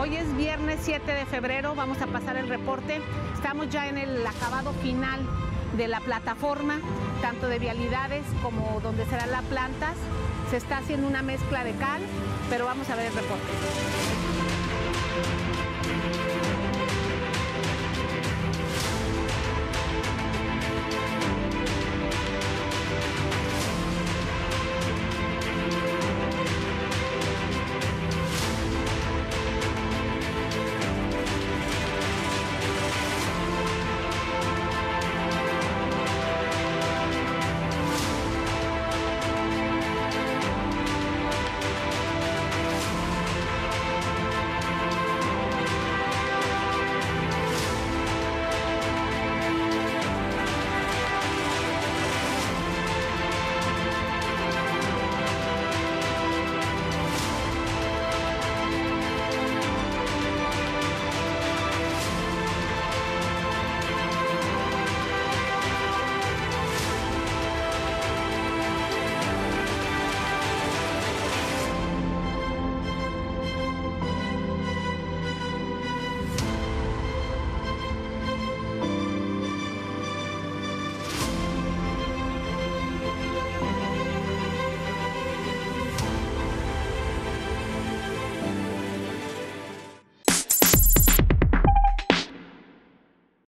Hoy es viernes 7 de febrero, vamos a pasar el reporte. Estamos ya en el acabado final de la plataforma, tanto de vialidades como donde serán las plantas. Se está haciendo una mezcla de cal, pero vamos a ver el reporte.